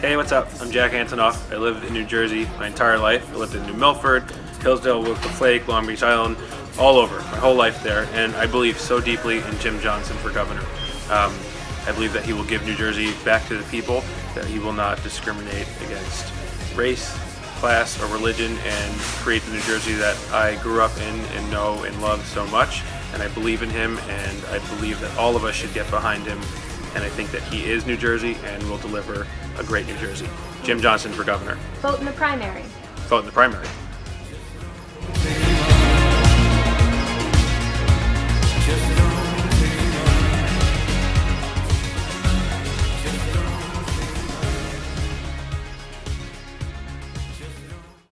Hey, what's up? I'm Jack Antonoff. I lived in New Jersey my entire life. I lived in New Milford, Hillsdale, Woodcliff Lake, Long Beach Island, all over, my whole life there. And I believe so deeply in Jim Johnson for governor. Um, I believe that he will give New Jersey back to the people, that he will not discriminate against race, class, or religion, and create the New Jersey that I grew up in and know and love so much. And I believe in him, and I believe that all of us should get behind him. And I think that he is New Jersey and will deliver a great New Jersey. Jim Johnson for governor. Vote in the primary. Vote in the primary.